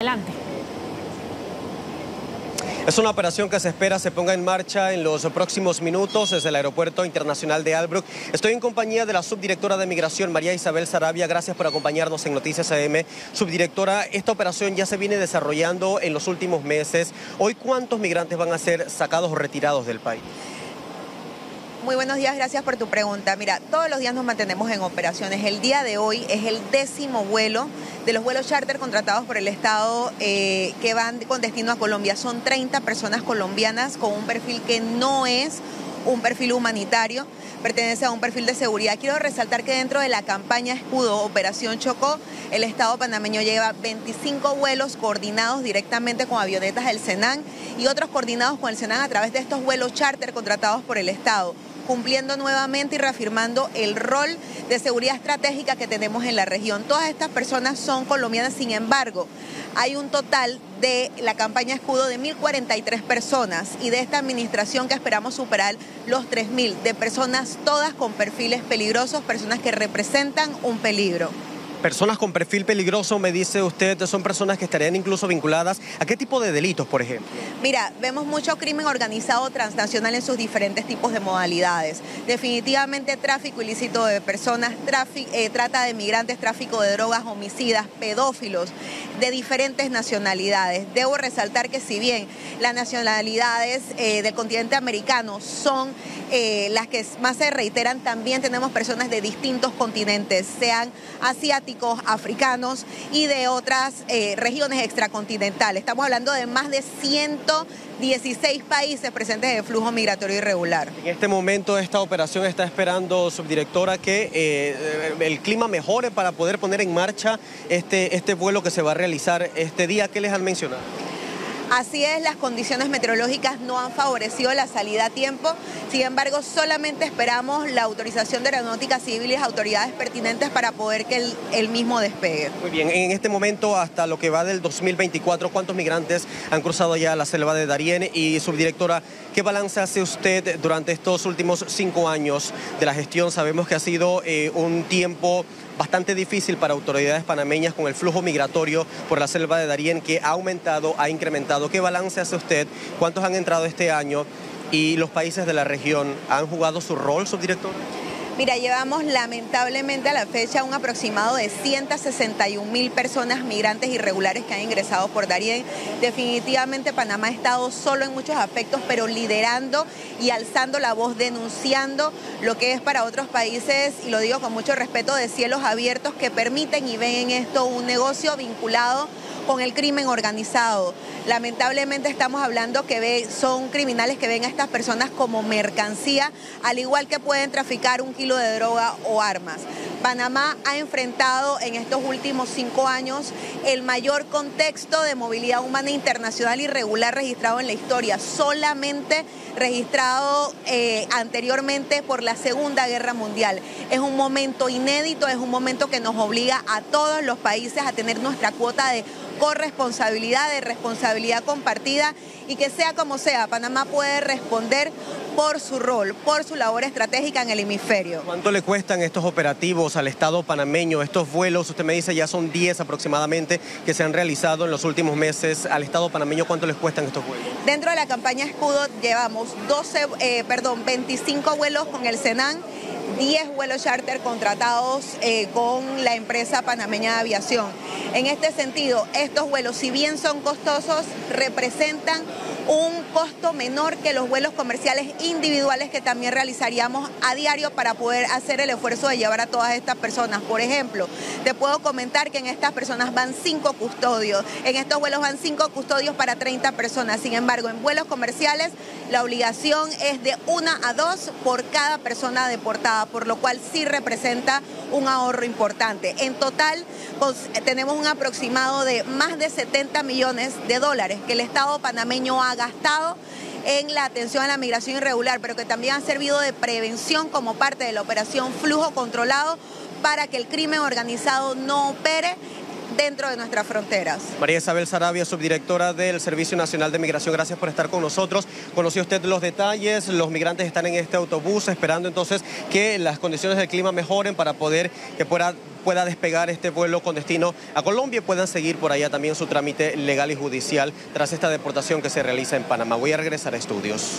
Adelante. Es una operación que se espera se ponga en marcha en los próximos minutos desde el Aeropuerto Internacional de Albrook. Estoy en compañía de la subdirectora de Migración, María Isabel Sarabia. Gracias por acompañarnos en Noticias AM. Subdirectora, esta operación ya se viene desarrollando en los últimos meses. Hoy, ¿cuántos migrantes van a ser sacados o retirados del país? Muy buenos días, gracias por tu pregunta. Mira, todos los días nos mantenemos en operaciones. El día de hoy es el décimo vuelo de los vuelos charter contratados por el Estado eh, que van con destino a Colombia. Son 30 personas colombianas con un perfil que no es un perfil humanitario, pertenece a un perfil de seguridad. Quiero resaltar que dentro de la campaña Escudo Operación Chocó, el Estado panameño lleva 25 vuelos coordinados directamente con avionetas del Senan y otros coordinados con el Senan a través de estos vuelos charter contratados por el Estado cumpliendo nuevamente y reafirmando el rol de seguridad estratégica que tenemos en la región. Todas estas personas son colombianas, sin embargo, hay un total de la campaña escudo de 1.043 personas y de esta administración que esperamos superar los 3.000, de personas todas con perfiles peligrosos, personas que representan un peligro. Personas con perfil peligroso, me dice usted, son personas que estarían incluso vinculadas a qué tipo de delitos, por ejemplo. Mira, vemos mucho crimen organizado transnacional en sus diferentes tipos de modalidades. Definitivamente tráfico ilícito de personas, eh, trata de migrantes, tráfico de drogas, homicidas, pedófilos de diferentes nacionalidades. Debo resaltar que si bien las nacionalidades eh, del continente americano son eh, las que más se reiteran, también tenemos personas de distintos continentes, sean asiáticos, africanos y de otras eh, regiones extracontinentales. Estamos hablando de más de 116 países presentes en flujo migratorio irregular. En este momento esta operación está esperando, subdirectora, que eh, el clima mejore para poder poner en marcha este, este vuelo que se va a realizar este día. ¿Qué les han mencionado? Así es, las condiciones meteorológicas no han favorecido la salida a tiempo. Sin embargo, solamente esperamos la autorización de Aeronáutica Civil y las autoridades pertinentes para poder que el, mismo despegue. Muy bien, en este momento, hasta lo que va del 2024, ¿cuántos migrantes han cruzado ya la selva de Darién? Y subdirectora, ¿qué balance hace usted durante estos últimos cinco años de la gestión? Sabemos que ha sido eh, un tiempo bastante difícil para autoridades panameñas con el flujo migratorio por la selva de Darién que ha aumentado, ha incrementado. ¿Qué balance hace usted? ¿Cuántos han entrado este año? ¿Y los países de la región han jugado su rol, subdirector? Mira, llevamos lamentablemente a la fecha un aproximado de 161 mil personas migrantes irregulares que han ingresado por Darién. Definitivamente Panamá ha estado solo en muchos aspectos, pero liderando y alzando la voz, denunciando lo que es para otros países, y lo digo con mucho respeto, de cielos abiertos que permiten y ven en esto un negocio vinculado con el crimen organizado. Lamentablemente estamos hablando que son criminales que ven a estas personas como mercancía, al igual que pueden traficar un kilo de droga o armas. Panamá ha enfrentado en estos últimos cinco años el mayor contexto de movilidad humana internacional irregular registrado en la historia, solamente registrado eh, anteriormente por la Segunda Guerra Mundial. Es un momento inédito, es un momento que nos obliga a todos los países a tener nuestra cuota de corresponsabilidad, de responsabilidad compartida y que sea como sea, Panamá puede responder por su rol, por su labor estratégica en el hemisferio. ¿Cuánto le cuestan estos operativos al Estado panameño, estos vuelos? Usted me dice ya son 10 aproximadamente que se han realizado en los últimos meses. ¿Al Estado panameño cuánto les cuestan estos vuelos? Dentro de la campaña Escudo llevamos 12, eh, perdón, 25 vuelos con el Senan 10 vuelos charter contratados eh, con la empresa panameña de aviación. En este sentido, estos vuelos, si bien son costosos, representan un costo menor que los vuelos comerciales individuales que también realizaríamos a diario para poder hacer el esfuerzo de llevar a todas estas personas. Por ejemplo, te puedo comentar que en estas personas van cinco custodios, en estos vuelos van cinco custodios para 30 personas. Sin embargo, en vuelos comerciales la obligación es de una a dos por cada persona deportada, por lo cual sí representa un ahorro importante. En total pues, tenemos un aproximado de más de 70 millones de dólares que el Estado panameño ha gastado en la atención a la migración irregular, pero que también ha servido de prevención como parte de la operación Flujo Controlado para que el crimen organizado no opere dentro de nuestras fronteras. María Isabel Sarabia, subdirectora del Servicio Nacional de Migración, gracias por estar con nosotros. Conoció usted los detalles, los migrantes están en este autobús esperando entonces que las condiciones del clima mejoren para poder que pueda pueda despegar este vuelo con destino a Colombia y puedan seguir por allá también su trámite legal y judicial tras esta deportación que se realiza en Panamá. Voy a regresar a estudios.